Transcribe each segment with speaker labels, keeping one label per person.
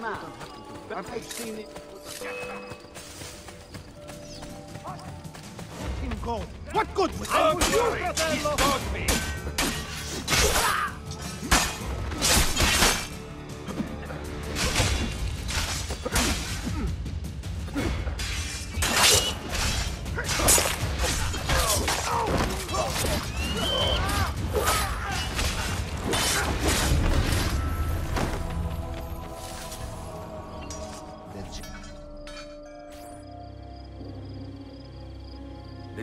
Speaker 1: man.
Speaker 2: But I've seen it.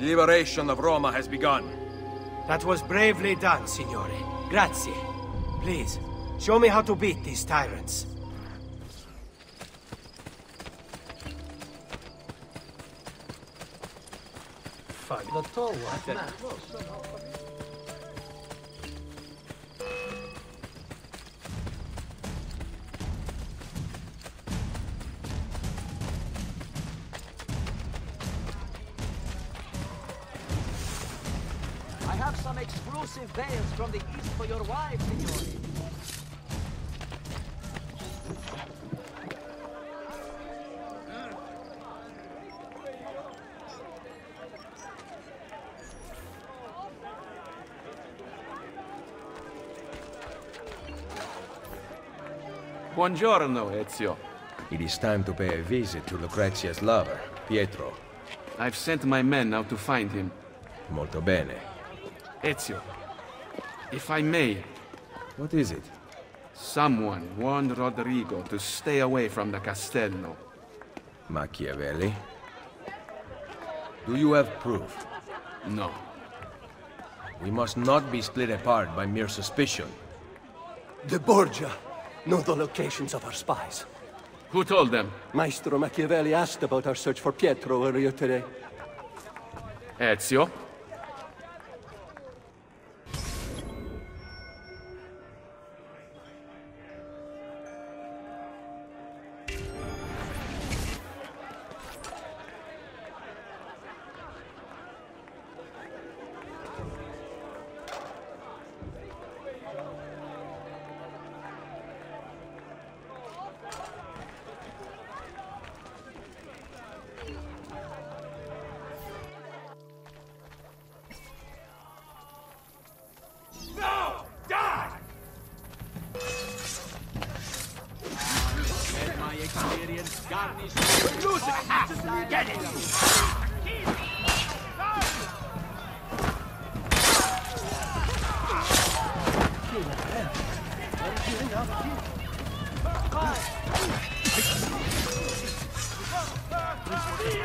Speaker 3: Liberation of Roma has begun.
Speaker 4: That was bravely done, signore. Grazie. Please, show me how to beat these tyrants. Fuck.
Speaker 2: The tall one,
Speaker 5: Buongiorno, Ezio.
Speaker 3: It is time to pay a visit to Lucrezia's lover, Pietro.
Speaker 5: I've sent my men out to find him.
Speaker 3: Molto bene.
Speaker 5: Ezio, if I may,
Speaker 3: What is it?
Speaker 5: someone warned Rodrigo to stay away from the castello.
Speaker 3: Machiavelli? Do you have proof?
Speaker 5: No.
Speaker 3: We must not be split apart by mere suspicion.
Speaker 6: The Borgia know the locations of our spies.
Speaker 5: Who told them?
Speaker 6: Maestro Machiavelli asked about our search for Pietro earlier today.
Speaker 5: Ezio?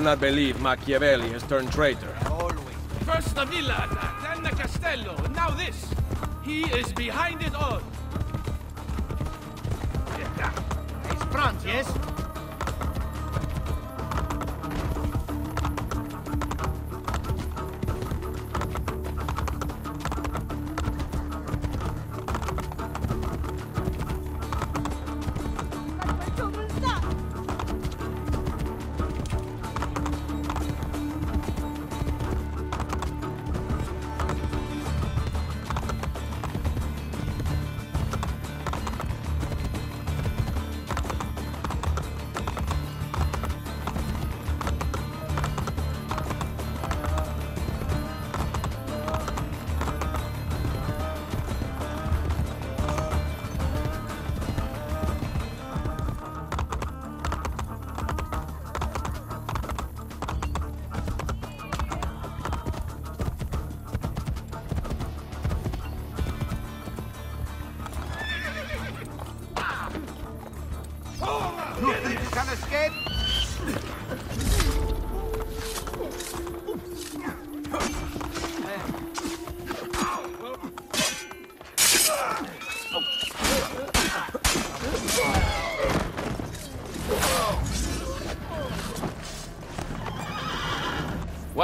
Speaker 3: do not believe Machiavelli has turned traitor. Always.
Speaker 5: First the villa then the castello, now this. He is behind it all.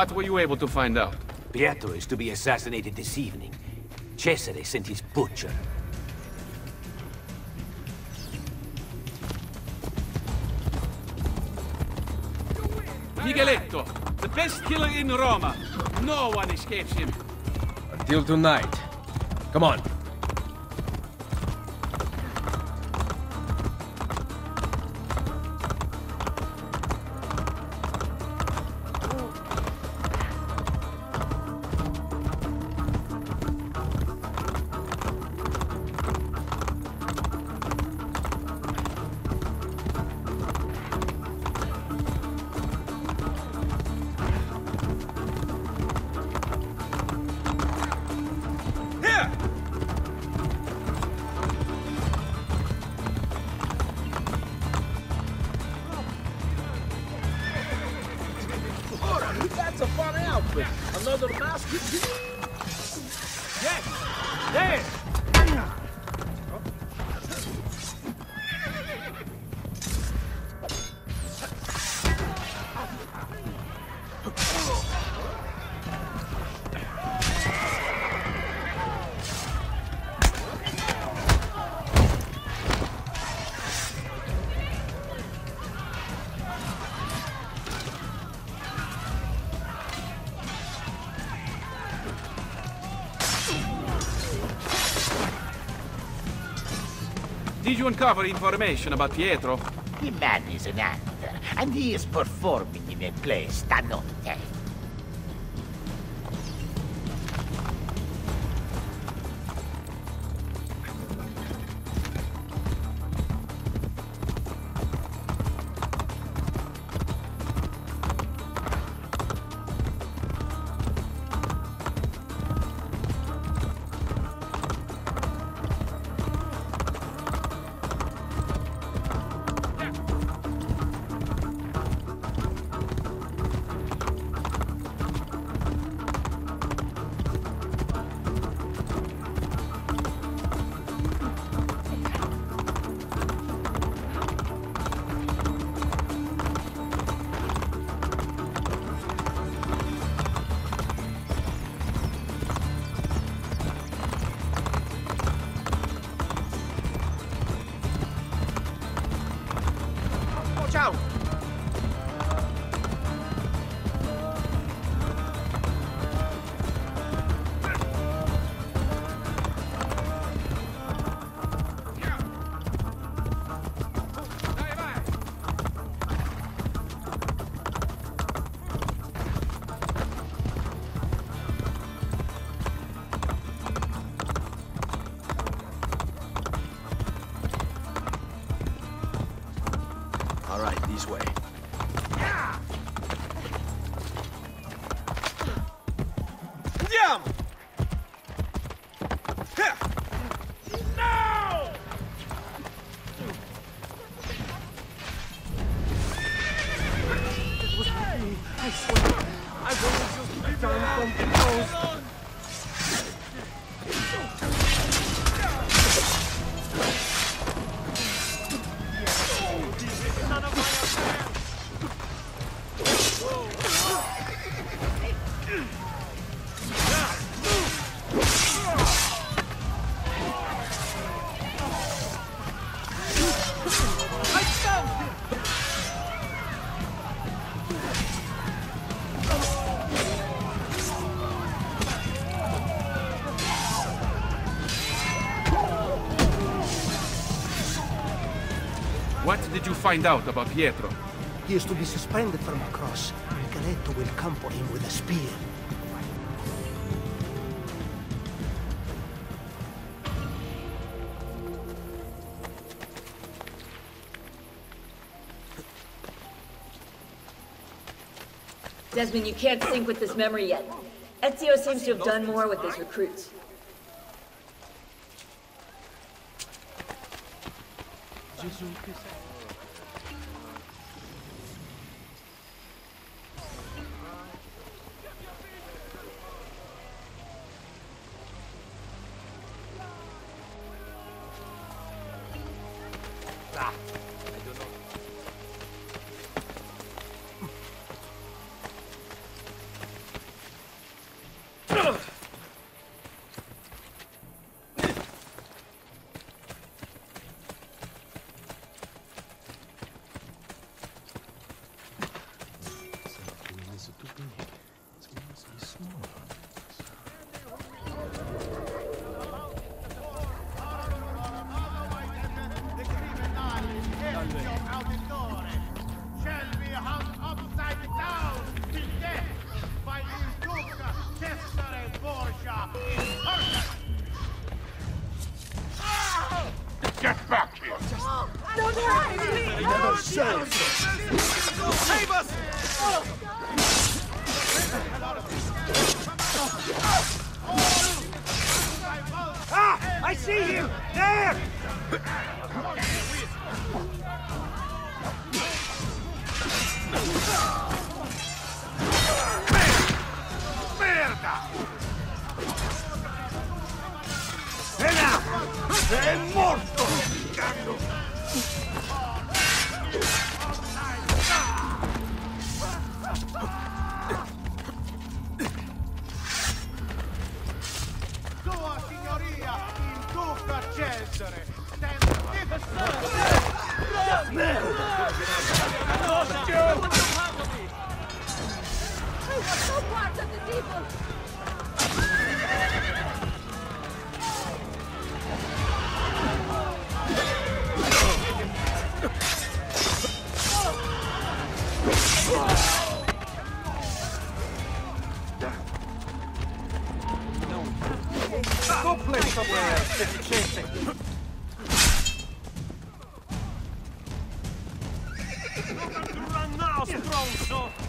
Speaker 5: What were you able to find out?
Speaker 7: Pietro is to be assassinated this evening. Cesare sent his butcher.
Speaker 5: Micheletto, the best killer in Roma. No one escapes him.
Speaker 3: Until tonight. Come on.
Speaker 5: Did you uncover information about Pietro?
Speaker 7: The man is an actor, and he is performing in a play stanotte.
Speaker 5: Did you find out about Pietro?
Speaker 6: He is to be suspended from a cross. Rigoletto will come for him with a spear.
Speaker 8: Desmond, you can't sync with this memory yet. Ezio seems to have done more with his recruits.
Speaker 1: Shall Save
Speaker 4: Run now, stronzo! Now!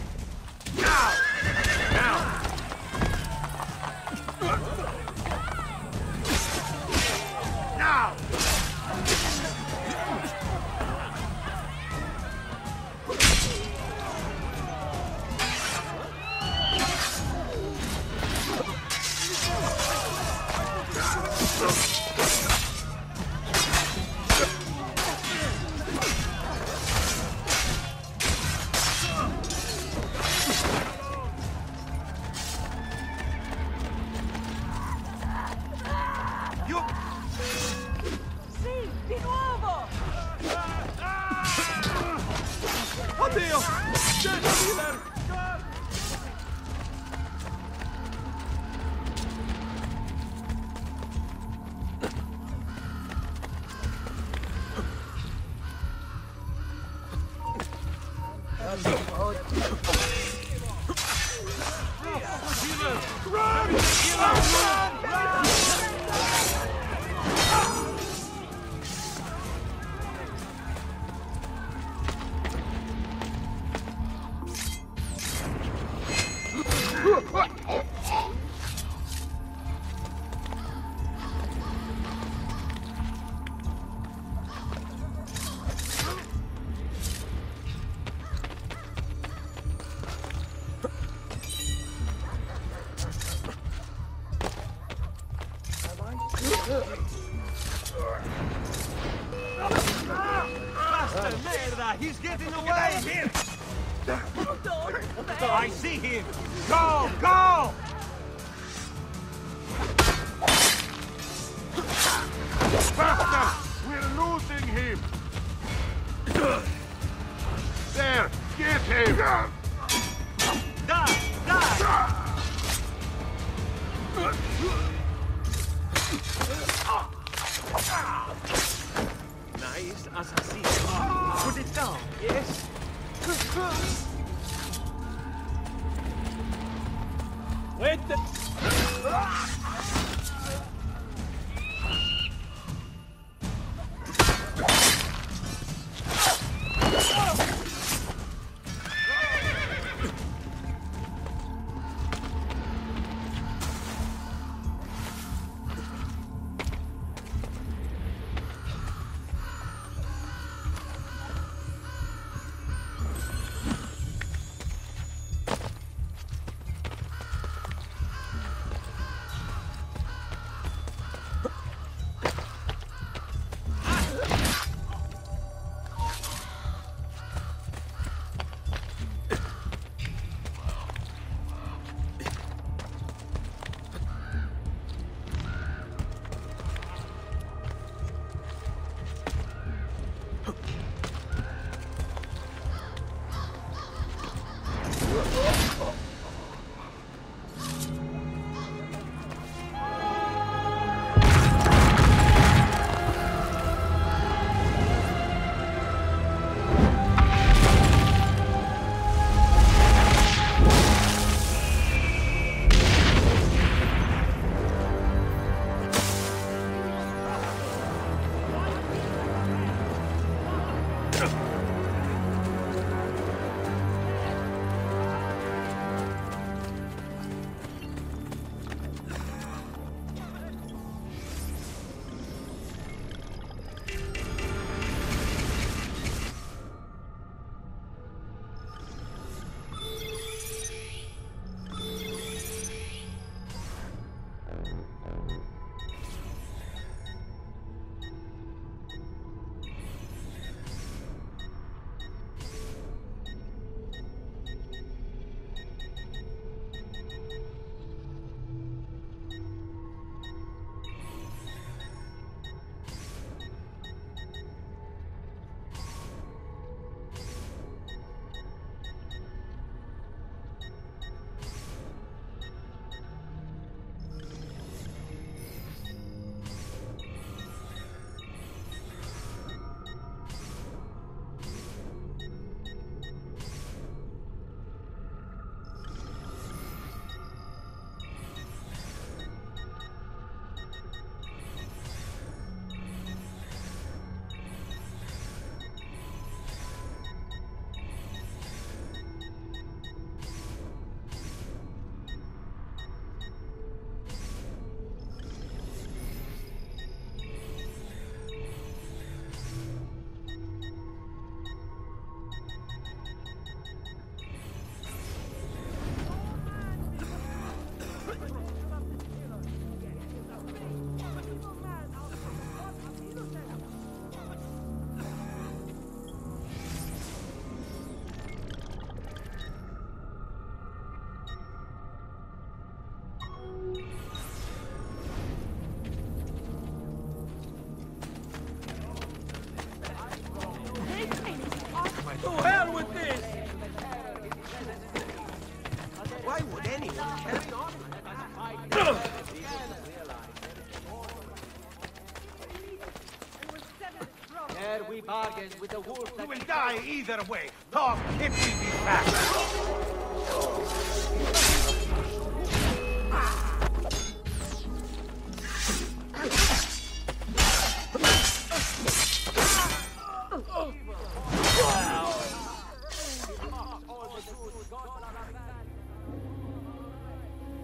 Speaker 1: You will die either way! Talk, it will be fast!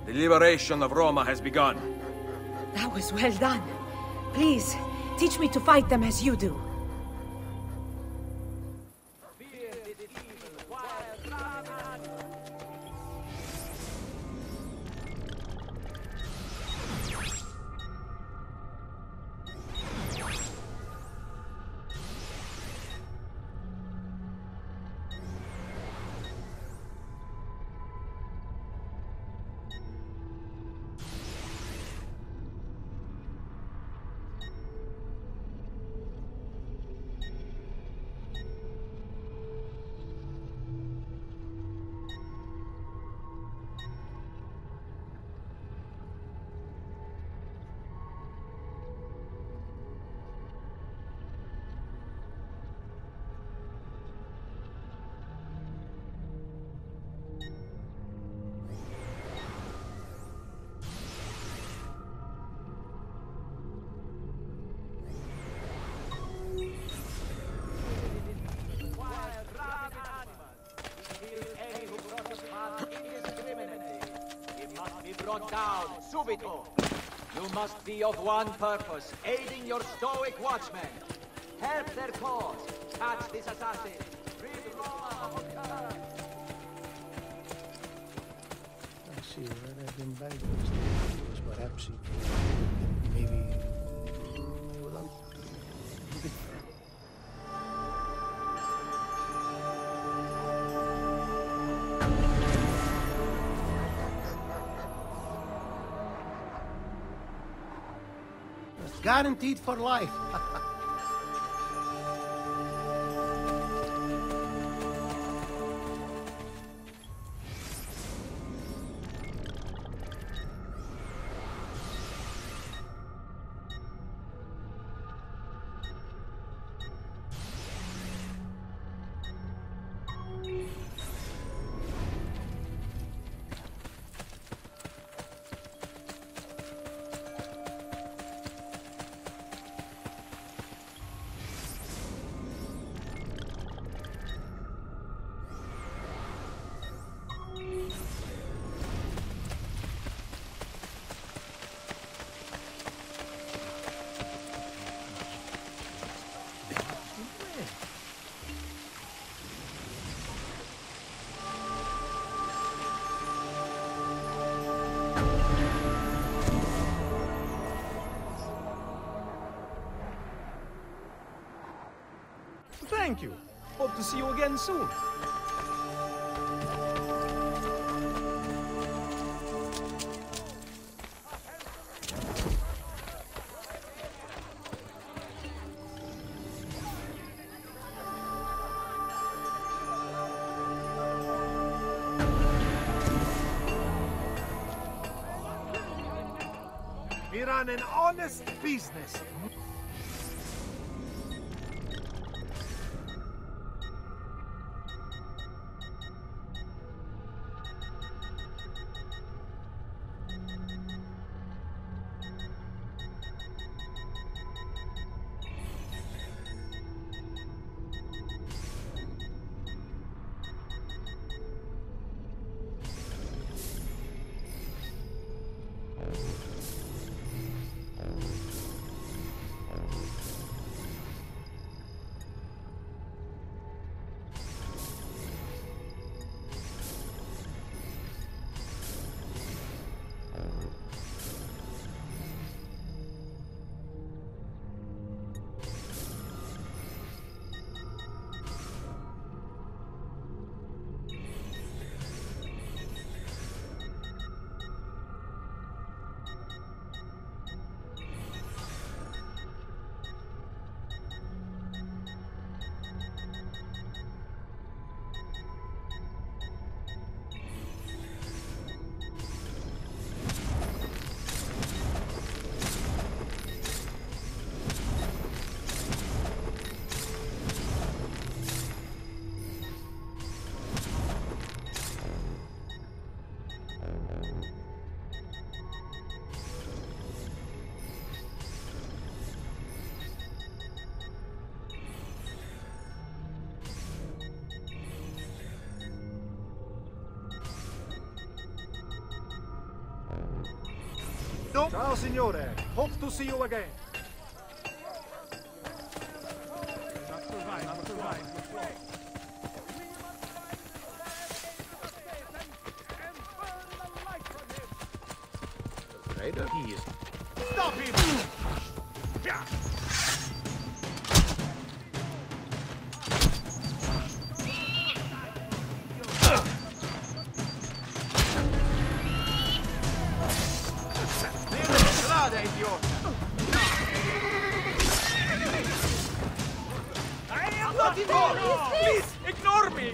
Speaker 3: The liberation of Roma has begun.
Speaker 8: That was well done. Please, teach me to fight them as you do.
Speaker 2: Subito. You must be of one purpose, aiding your stoic watchmen. Help their cause. Catch this assassin. Rid Roma.
Speaker 6: I see, right? I've been back perhaps it maybe maybe Guaranteed for life.
Speaker 9: Thank you. Hope to see you again soon.
Speaker 1: We run an honest business.
Speaker 9: Ciao, signore. Hope to see you again.
Speaker 1: Idiota!
Speaker 9: I am not involved! Please, ignore me!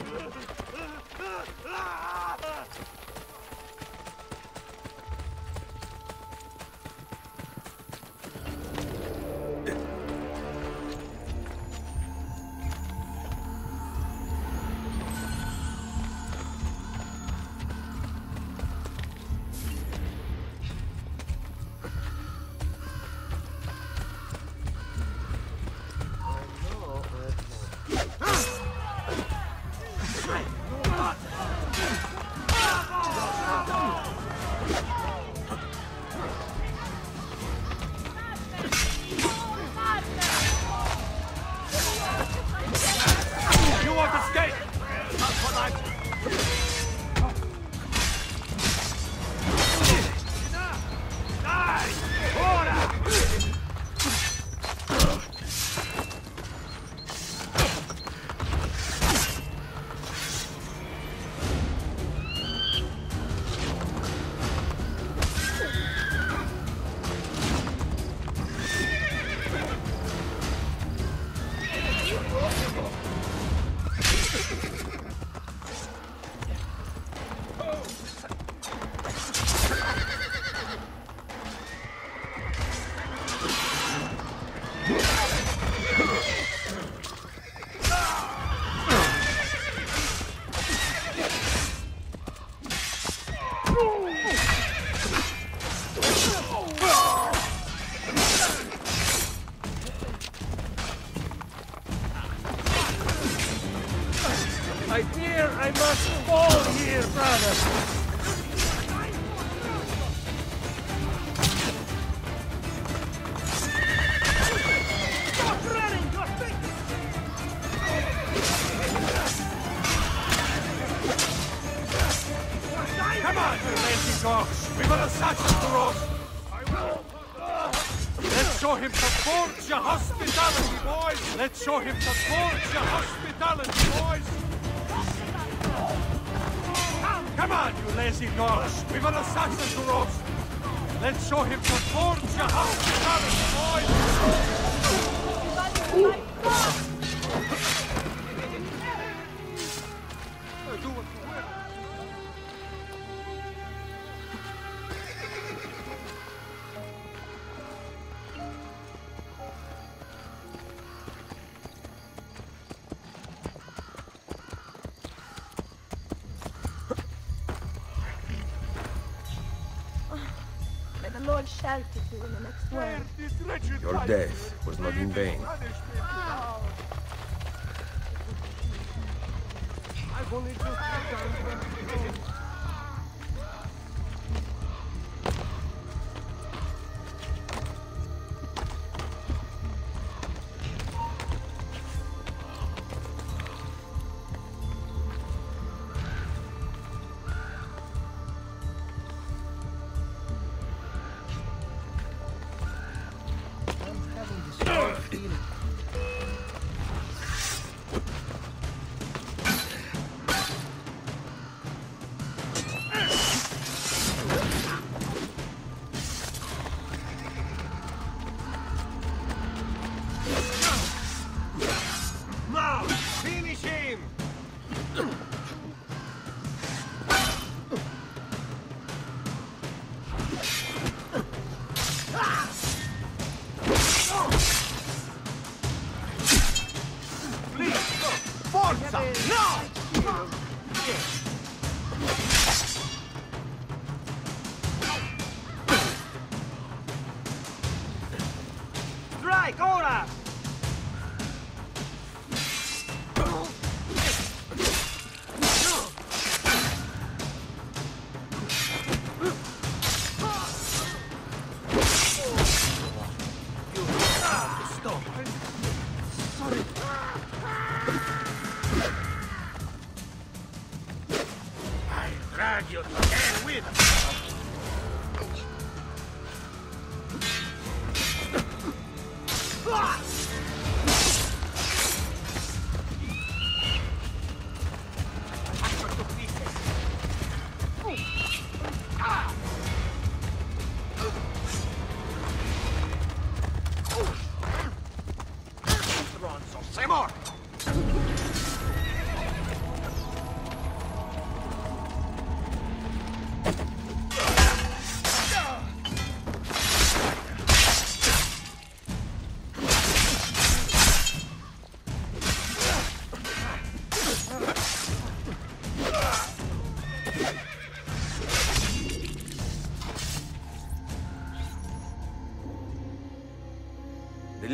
Speaker 10: shelter in the next world.
Speaker 1: Your death was not in vain.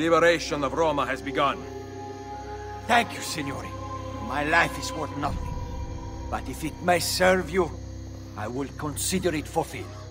Speaker 1: liberation of Roma has begun.
Speaker 11: Thank you, Signori. My life is worth nothing. But if it may serve you, I will consider it fulfilled.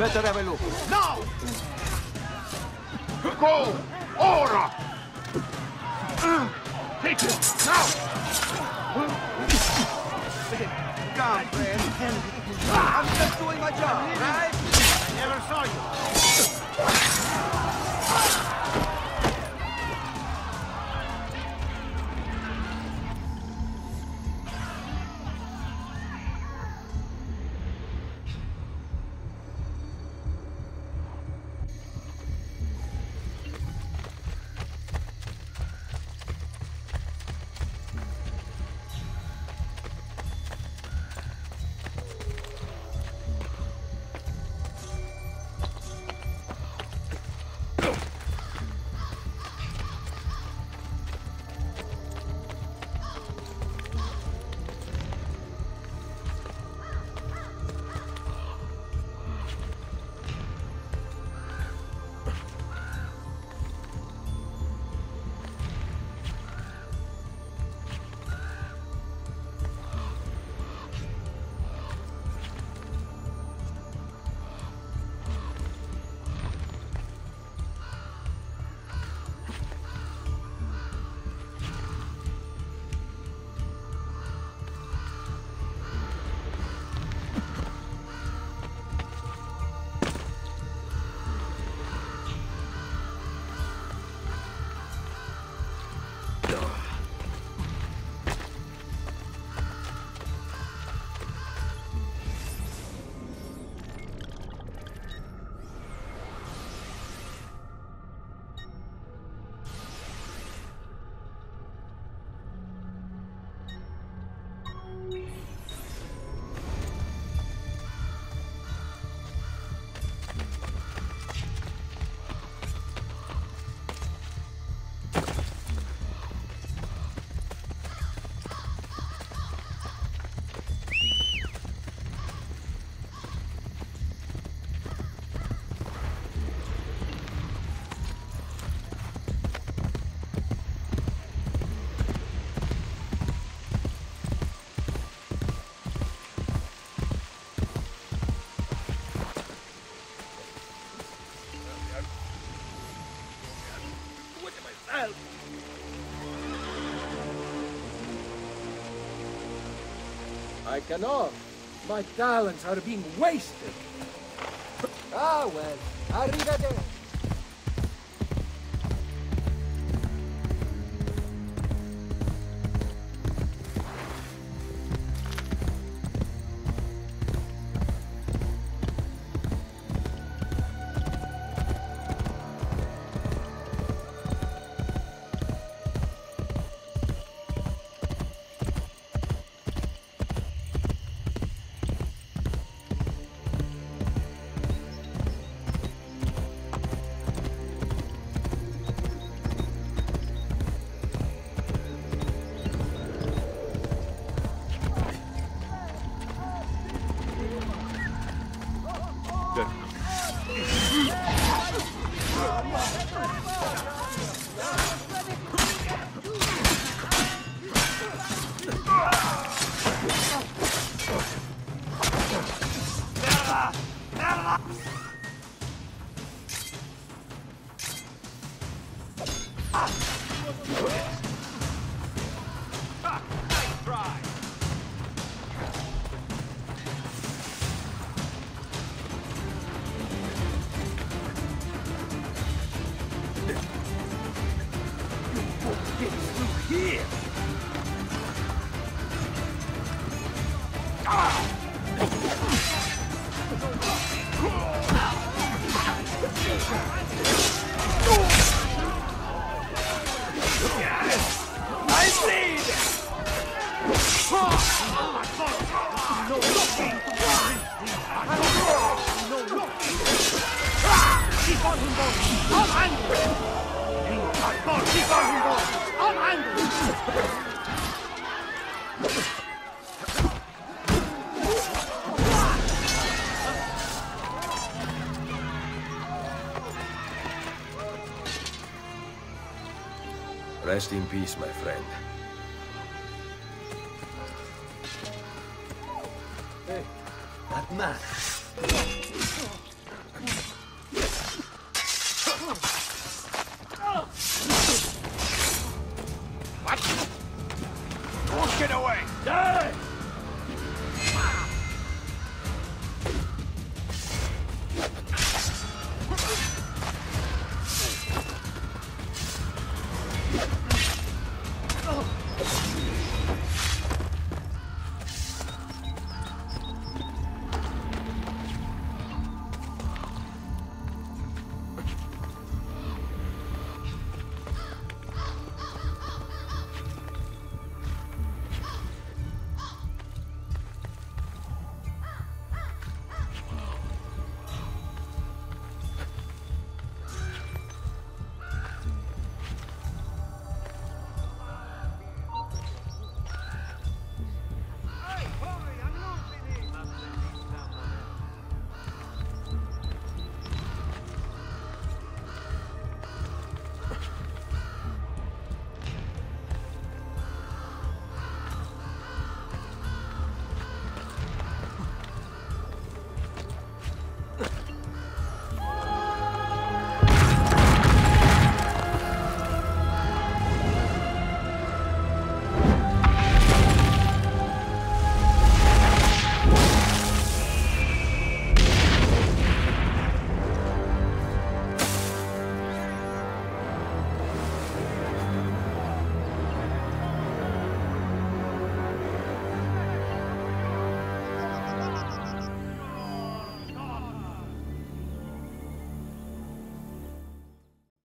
Speaker 2: Better have a look.
Speaker 1: Now! Go! Ora! Take it! Now!
Speaker 2: Come, friend. Ah! I'm just doing my job, right?
Speaker 1: I never saw you.
Speaker 11: I cannot. My talents are being wasted.
Speaker 6: Ah, well.